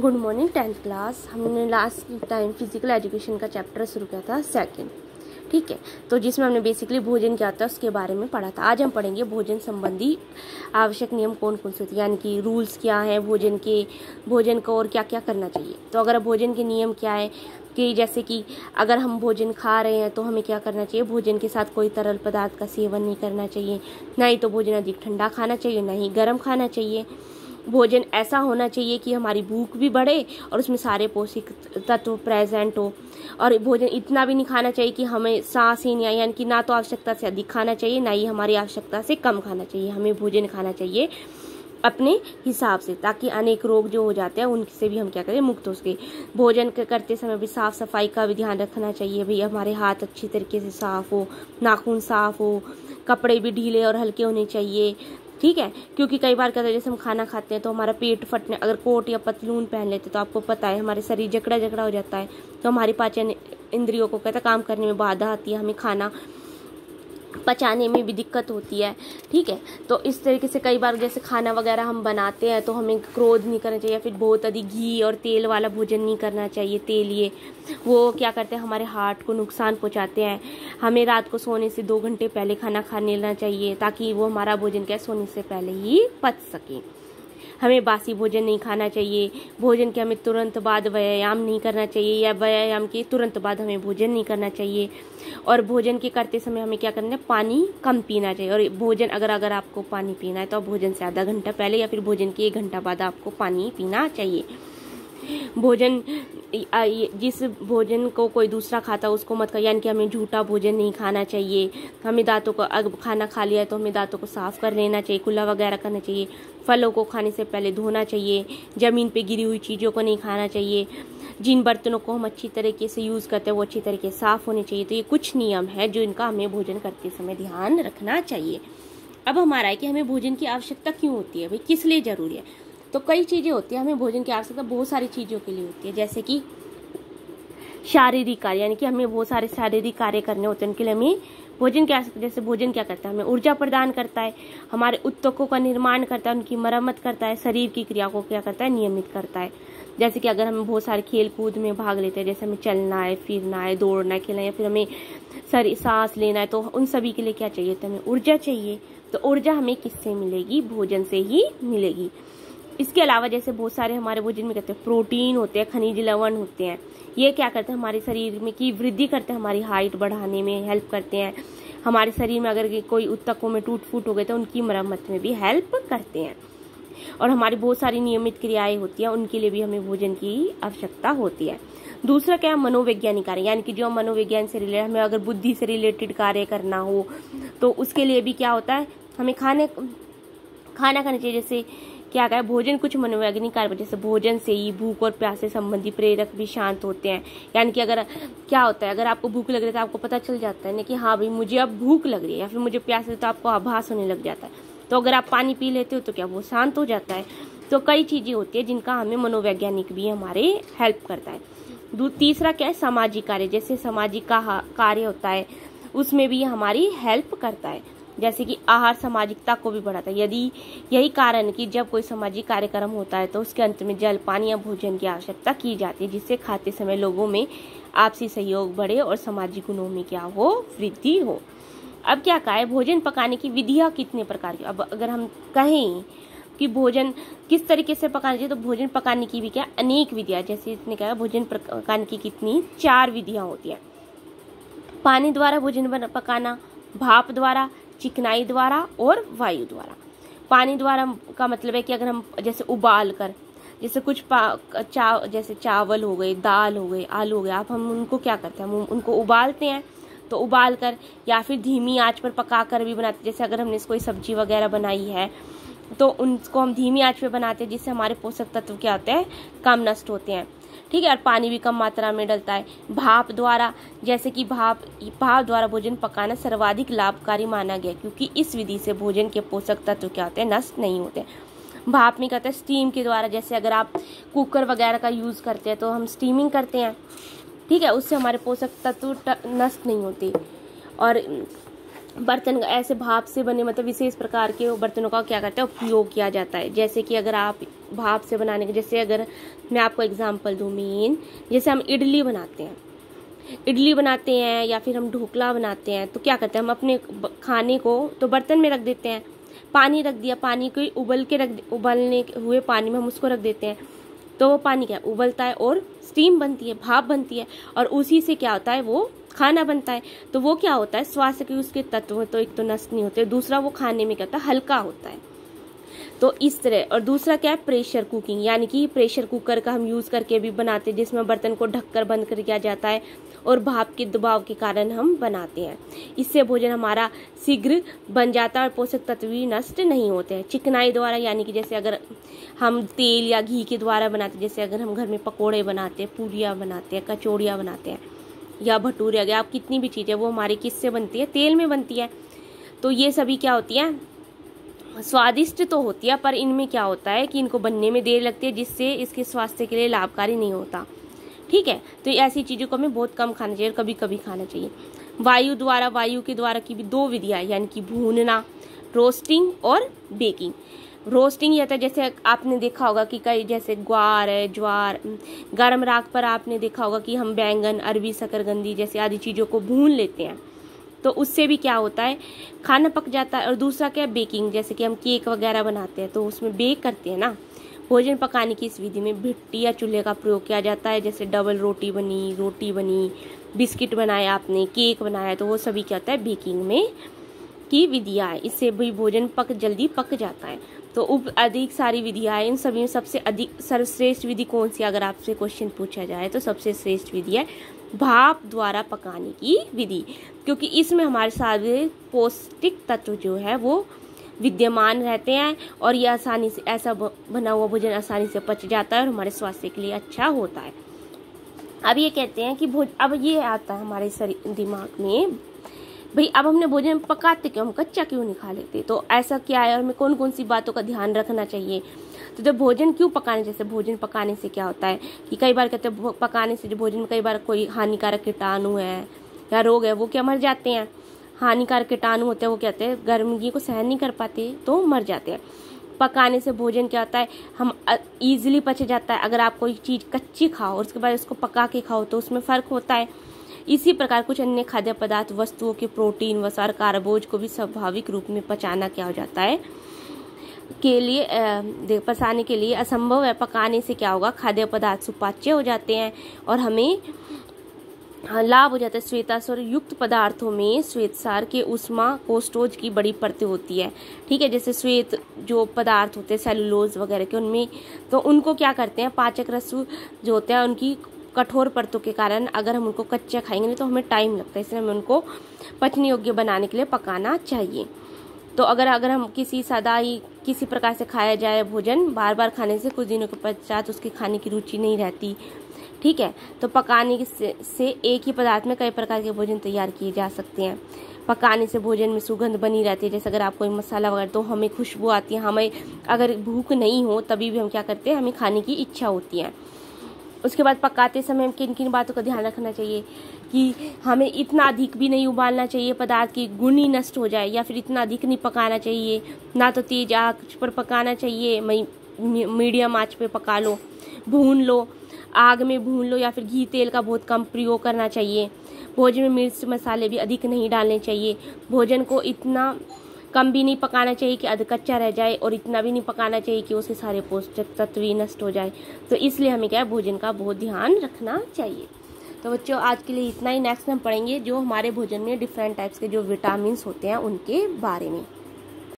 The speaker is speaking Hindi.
गुड मॉर्निंग टेंथ क्लास हमने लास्ट टाइम फ़िज़िकल एजुकेशन का चैप्टर शुरू किया था सेकंड ठीक है? तो जिसमें हमने बेसिकली भोजन क्या होता है उसके बारे में पढ़ा था। आज हम पढ़ेंगे भोजन संबंधी आवश्यक नियम कौन कौन से होते हैं, यानी कि रूल्स क्या हैं, भोजन के, भोजन को और क्या क्या करना चाहिए। तो अगर भोजन के नियम क्या है, कि जैसे कि अगर हम भोजन खा रहे हैं तो हमें क्या करना चाहिए? भोजन के साथ कोई तरल पदार्थ का सेवन नहीं करना चाहिए। ना ही तो भोजन अधिक ठंडा खाना चाहिए ना ही गर्म खाना चाहिए। भोजन ऐसा होना चाहिए कि हमारी भूख भी बढ़े और उसमें सारे पौष्टिक तत्व प्रेजेंट हो। और भोजन इतना भी नहीं खाना चाहिए कि हमें सांस ही नहीं आए, यानी कि ना तो आवश्यकता से अधिक खाना चाहिए, ना ही हमारी आवश्यकता से कम खाना चाहिए। हमें भोजन खाना चाहिए अपने हिसाब से, ताकि अनेक रोग जो हो जाते हैं, उनसे भी हम क्या करें, मुक्त हो सके। भोजन करते समय भी साफ़ सफ़ाई का भी ध्यान रखना चाहिए, भाई हमारे हाथ अच्छी तरीके से साफ़ हो, नाखून साफ़ हो, कपड़े भी ढीले और हल्के होने चाहिए ठीक है? क्योंकि कई बार क्या होता है, जैसे हम खाना खाते हैं तो हमारा पेट फटने, अगर कोट या पतलून पहन लेते तो आपको पता है, हमारे शरीर जकड़ा जकड़ा हो जाता है। तो हमारी पाचन इंद्रियों को कहता काम करने में बाधा आती है, हमें खाना पचाने में भी दिक्कत होती है, ठीक है? तो इस तरीके से कई बार जैसे खाना वगैरह हम बनाते हैं तो हमें क्रोध नहीं करना चाहिए फिर बहुत अधिक घी और तेल वाला भोजन नहीं करना चाहिए तेल ये वो क्या करते हैं, हमारे हार्ट को नुकसान पहुँचाते हैं। हमें रात को सोने से दो घंटे पहले खाना खाने लेना चाहिए, ताकि वो हमारा भोजन क्या सोने से पहले ही पच सके। हमें बासी भोजन नहीं खाना चाहिए। भोजन के हमें तुरंत बाद व्यायाम नहीं करना चाहिए या व्यायाम के तुरंत बाद हमें भोजन नहीं करना चाहिए। और भोजन के करते समय हमें क्या करना है पानी कम पीना चाहिए। और भोजन अगर अगर आपको पानी पीना है तो भोजन से आधा घंटा पहले या फिर भोजन के एक घंटा बाद आपको पानी पीना चाहिए। भोजन जिस भोजन को कोई दूसरा खाता उसको मत कर यानी कि हमें झूठा भोजन नहीं खाना चाहिए। हमें दांतों को, अगर खाना खा लिया है तो हमें दांतों को साफ़ कर लेना चाहिए कुल्ला वगैरह करना चाहिए। फलों को खाने से पहले धोना चाहिए। ज़मीन पे गिरी हुई चीज़ों को नहीं खाना चाहिए। जिन बर्तनों को हम अच्छी तरीके से यूज़ करते हैं, वो अच्छी तरीके से साफ़ होने चाहिए। तो ये कुछ नियम है जो इनका हमें भोजन करते समय ध्यान रखना चाहिए। अब हमारा है कि हमें भोजन की आवश्यकता क्यों होती है? भाई, किस लिए ज़रूरी है? तो कई चीज़ें होती है, हमें भोजन की आवश्यकता बहुत सारी चीज़ों के लिए होती है, जैसे कि शारीरिक कार्य, यानी कि हमें बहुत सारे शारीरिक कार्य करने होते हैं, उनके लिए हमें भोजन क्या जैसे भोजन क्या करता है, हमें ऊर्जा प्रदान करता है, हमारे उत्तकों का निर्माण करता है, उनकी मरम्मत करता है, शरीर की क्रिया को क्या करता है, नियमित करता है। जैसे कि अगर हम बहुत सारे खेल कूद में भाग लेते हैं, जैसे हमें चलना है, फिरना है, दौड़ना है, खेलना है, या फिर हमें सर सांस लेना है तो उन सभी के लिए क्या चाहिए तो हमें ऊर्जा चाहिए तो ऊर्जा हमें किससे मिलेगी? भोजन से ही मिलेगी। इसके अलावा जैसे बहुत सारे हमारे भोजन में कहते हैं प्रोटीन होते हैं, खनिज लवण होते हैं, ये क्या करते हैं हमारे शरीर में की वृद्धि करते हैं, हमारी हाइट बढ़ाने में हेल्प करते हैं। हमारे शरीर में अगर कोई उत्तकों में टूट फूट हो गए तो उनकी मरम्मत में भी हेल्प करते हैं। और हमारी बहुत सारी नियमित क्रियाएँ होती हैं, उनके लिए भी हमें भोजन की आवश्यकता होती है। दूसरा क्या है? मनोवैज्ञानिक कार्य, यानी कि जो मनोविज्ञान से रिलेटेड हमें अगर बुद्धि से रिलेटेड कार्य करना हो तो उसके लिए भी क्या होता है? हमें खाने, खाना खाना चाहिए, जैसे क्या कहा, भोजन कुछ मनोवैज्ञानिक कार्य जैसे भोजन से ही भूख और प्यास से संबंधी प्रेरक भी शांत होते हैं। यानी कि अगर क्या होता है, अगर आपको भूख लग रही है तो आपको पता चल जाता है ना कि हाँ भाई, मुझे अब भूख लग रही है या फिर मुझे प्यास है तो आपको आभास होने लग जाता है। तो अगर आप पानी पी लेते हो तो क्या वो शांत हो जाता है? तो कई चीज़ें होती है जिनका हमें मनोवैज्ञानिक भी हमारे हेल्प करता है। तीसरा क्या है? सामाजिक कार्य। जैसे सामाजिक का कार्य होता है, उसमें भी हमारी हेल्प करता है। जैसे कि आहार सामाजिकता को भी बढ़ाता है। यदि यही कारण कि जब कोई सामाजिक कार्यक्रम होता है तो उसके अंत में जल, पानी या भोजन की आवश्यकता की जाती है, जिससे खाते समय लोगों में आपसी सहयोग बढ़े और सामाजिक गुणों में क्या हो, वृद्धि हो। अब क्या कहा है? भोजन पकाने की विधियाँ कितने प्रकार की? अब अगर हम कहें कि भोजन किस तरीके से पकाना चाहिए तो भोजन पकाने की भी क्या अनेक विधियाँ जैसे इसने कहा, भोजन पकाने की कितनी चार विधियाँ होती है। पानी द्वारा भोजन पकाना, भाप द्वारा चिकनाई द्वारा और वायु द्वारा। पानी द्वारा का मतलब है कि अगर हम जैसे उबाल कर जैसे कुछ चा, जैसे चावल हो गए, दाल हो गए, आलू हो गए, आप हम उनको क्या करते हैं? हम उनको उबालते हैं तो उबाल कर या फिर धीमी आँच पर पका कर भी बनाते जैसे अगर हमने कोई सब्ज़ी वगैरह बनाई है तो उनको हम धीमी आँच पे बनाते हैं, जिससे हमारे पोषक तत्व क्या होते हैं? कम नष्ट होते हैं। ठीक है? और पानी भी कम मात्रा में डलता है। भाप द्वारा, जैसे कि भाप भाप द्वारा भोजन पकाना सर्वाधिक लाभकारी माना गया, क्योंकि इस विधि से भोजन के पोषक तत्व क्या होते हैं? नष्ट नहीं होते। भाप में कहते हैं स्टीम के द्वारा, जैसे अगर आप कुकर वगैरह का यूज़ करते हैं तो हम स्टीमिंग करते हैं। ठीक है? उससे हमारे पोषक तत्व नष्ट नहीं होते। और बर्तन ऐसे भाप से बने मतलब विशेष प्रकार के बर्तनों का क्या करते हैं, उपयोग किया जाता है। जैसे कि अगर आप भाप से बनाने के, जैसे अगर मैं आपको एग्जांपल दूँ मेन जैसे हम इडली बनाते हैं। इडली बनाते हैं या फिर हम ढोकला बनाते हैं तो क्या करते हैं, हम अपने खाने को तो बर्तन में रख देते हैं। पानी रख दिया, पानी को उबल के रख उबलने हुए पानी में हम उसको रख देते हैं। तो वो पानी क्या, उबलता है और स्टीम बनती है, भाप बनती है और उसी से क्या होता है, वो खाना बनता है तो वो क्या होता है? स्वास्थ्य के उसके तत्व तो एक तो नष्ट नहीं होते, दूसरा वो खाने में क्या होता है? हल्का होता है। तो इस तरह, और दूसरा क्या है? प्रेशर कुकिंग, यानी कि प्रेशर कुकर का हम यूज़ करके भी बनाते हैं, जिसमें बर्तन को ढककर बंद कर दिया जाता है, और भाप के दबाव के कारण हम बनाते हैं। इससे भोजन हमारा शीघ्र बन जाता है, और पोषक तत्व भी नष्ट नहीं होते हैं। चिकनाई द्वारा, यानी कि जैसे अगर हम तेल या घी के द्वारा बनाते जैसे अगर हम घर में पकौड़े बनाते हैं पूरियाँ बनाते हैं, कचौड़ियाँ बनाते हैं या भटूरे आ अगर आप कितनी भी चीज़ें, वो हमारे किससे बनती है? तेल में बनती है। तो ये सभी क्या होती है? स्वादिष्ट तो होती है, पर इनमें क्या होता है कि इनको बनने में देर लगती है, जिससे इसके स्वास्थ्य के लिए लाभकारी नहीं होता। ठीक है? तो ऐसी चीज़ों को हमें बहुत कम खाना चाहिए कभी कभी खाना चाहिए। वायु द्वारा, वायु के द्वारा की भी दो विधियाँ यानी कि भूनना, रोस्टिंग और बेकिंग। रोस्टिंग ये था जैसे आपने देखा होगा कि कई जैसे ग्वार है, ज्वार गर्म राख पर आपने देखा होगा कि हम बैंगन, अरबी शकरगंदी जैसे आदि चीज़ों को भून लेते हैं। तो उससे भी क्या होता है, खाना पक जाता है और दूसरा क्या है, बेकिंग। जैसे कि हम केक वगैरह बनाते हैं तो उसमें बेक करते हैं ना। भोजन पकाने की इस विधि में भिट्टी या चूल्हे का प्रयोग किया जाता है। जैसे डबल रोटी बनी रोटी बनी, बिस्किट बनाया आपने, केक बनाया तो वो सभी क्या होता है, बेकिंग में की विधियाँ है। इससे भी भोजन पक, जल्दी पक जाता है। तो उप अधिक सारी विधियाँ, इन सभी में सबसे अधिक सर्वश्रेष्ठ विधि कौन सी अगर आपसे क्वेश्चन पूछा जाए तो सबसे श्रेष्ठ विधि है भाप द्वारा पकाने की विधि, क्योंकि इसमें हमारे सारे पौष्टिक तत्व जो है वो विद्यमान रहते हैं और ये आसानी से, ऐसा बना हुआ भोजन आसानी से पच जाता है और हमारे स्वास्थ्य के लिए अच्छा होता है। अब ये कहते हैं कि भोज, अब ये आता है हमारे शरीर, दिमाग में भाई, अब हमने भोजन पकाते क्यों? हम कच्चा क्यों नहीं खा लेते? तो ऐसा क्या है? और हमें कौन कौन सी बातों का ध्यान रखना चाहिए? तो जब भोजन क्यों पकाने? जैसे भोजन पकाने से क्या होता है? कि कई बार कहते हैं पकाने से जो भोजन में कई बार कोई हानिकारक कीटाणु है या रोग है, वो क्या मर जाते हैं? हानिकारक कीटाणु होते हैं, वो कहते हैं गर्मी को सहन नहीं कर पाते तो मर जाते हैं। पकाने से भोजन क्या होता है? हम इजीली पच जाता है। अगर आप कोई चीज़ कच्ची खाओ और उसके बाद उसको पका के खाओ तो उसमें फ़र्क होता है। इसी प्रकार कुछ अन्य खाद्य पदार्थ, वस्तुओं के प्रोटीन, वसार, कार्बोज को भी स्वाभाविक रूप में पचाना क्या हो जाता है? के लिए पसाने के लिए असंभव है, पकाने से क्या होगा? खाद्य पदार्थ सुपाच्य हो जाते हैं और हमें लाभ हो जाता है। श्वेतास्वर युक्त पदार्थों में श्वेतसार के उष्मा कोस्टोज की बड़ी परतें होती है। ठीक है, जैसे श्वेत जो पदार्थ होते हैं, सेलुलोज वगैरह के उनमें तो उनको क्या करते हैं? पाचक रसु जो होते हैं, उनकी कठोर परतों के कारण अगर हम उनको कच्चा खाएँगे तो हमें टाइम लगता है इसलिए हमें उनको पचने योग्य बनाने के लिए पकाना चाहिए। तो अगर अगर हम किसी सदा ही किसी प्रकार से खाया जाए भोजन बार बार खाने से कुछ दिनों के पश्चात उसकी खाने की रुचि नहीं रहती ठीक है? तो पकाने से, से एक ही पदार्थ में कई प्रकार के भोजन तैयार किए जा सकते हैं। पकाने से भोजन में सुगंध बनी रहती है जैसे अगर आप कोई मसाला वगैरह तो हमें खुशबू आती है हमें अगर भूख नहीं हो तभी भी हम क्या करते हैं हमें खाने की इच्छा होती है। उसके बाद पकाते समय हम किन किन बातों का ध्यान रखना चाहिए? कि हमें इतना अधिक भी नहीं उबालना चाहिए पदार्थ की गुण ही नष्ट हो जाए, या फिर इतना अधिक नहीं पकाना चाहिए। ना तो तेज आँच पर पकाना चाहिए मीडियम आँच पर पका लो, भून लो, आग में भून लो, या फिर घी तेल का बहुत कम प्रयोग करना चाहिए। भोजन में मिर्च मसाले भी अधिक नहीं डालने चाहिए। भोजन को इतना कम भी नहीं पकाना चाहिए कि अध कच्चा रह जाए और इतना भी नहीं पकाना चाहिए कि उसके सारे पोषक तत्व ही नष्ट हो जाए। तो इसलिए हमें क्या है, भोजन का बहुत ध्यान रखना चाहिए। तो बच्चों, आज के लिए इतना ही। नेक्स्ट हम पढ़ेंगे जो हमारे भोजन में डिफरेंट टाइप्स के जो विटामिन होते हैं, उनके बारे में।